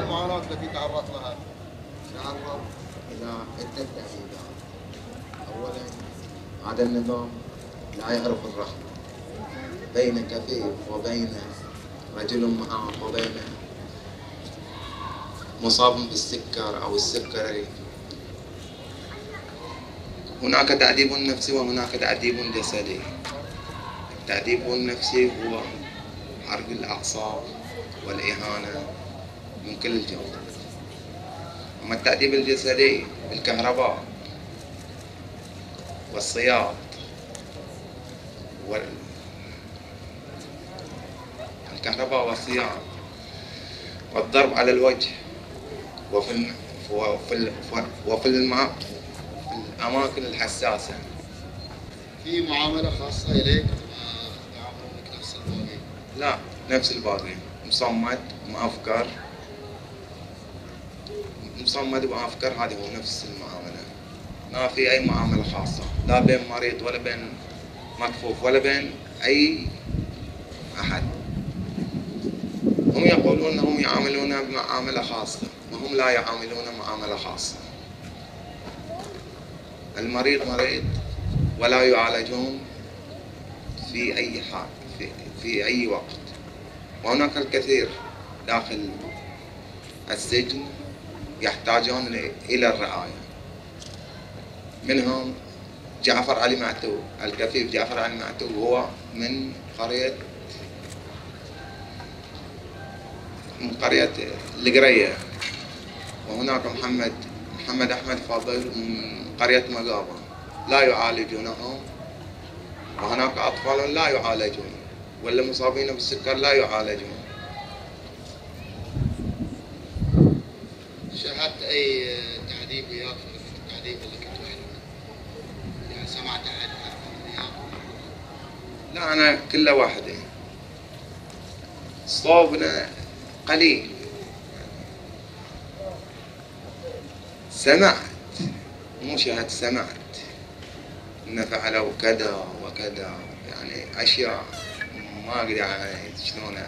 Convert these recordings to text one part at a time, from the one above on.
المعاناة التي تعرضت لها؟ تعرض إلى عدة تهديدات أولا هذا النظام لا يعرف الرحمة بين كفيف وبين رجل معاق وبين مصاب بالسكر أو السكري هناك تعذيب نفسي وهناك تعذيب جسدي. التعذيب النفسي هو حرق الأعصاب والإهانة. من كل الجهات أما التعذيب الجسدي بالكهرباء والصياط وال... الكهرباء والصياط والضرب على الوجه وفي وفي وفي الماء في الأماكن الحساسة. في معاملة خاصة إليك؟ لا نفس الباقي. مصمد مأفكر مصمد وأفكر هذه هو نفس المعاملة. ما في أي معاملة خاصة. لا بين مريض ولا بين مكفوف ولا بين أي أحد. هم يقولون أنهم يعاملون بمعاملة خاصة. وهم لا يعاملون معاملة خاصة. المريض مريض ولا يعالجون في أي حال في, في أي وقت. وهناك الكثير داخل السجن يحتاجون إلى الرعاية. منهم جعفر علي معتو الكفيف جعفر علي معتو هو من قرية من قرية القرية. وهناك محمد محمد أحمد فاضل من قرية مقابة. لا يعالجونهم. وهناك أطفال لا يعالجون. ولا مصابين بالسكر لا يعالجون. شاهدت أي تعذيب وياك في التعذيب اللي كنت يعني سمعت عنها لا أنا كل واحدة صوبنا قليل. سمعت. مو شاهدت سمعت. إن فعلوا كذا وكذا. يعني أشياء ما يعني شلون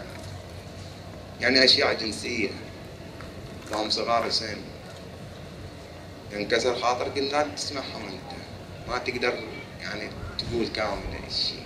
يعني أشياء جنسية. وهم صغار السن انكسر خاطرك لا تسمعهم أنت. ما تقدر يعني تقول كامل الشيء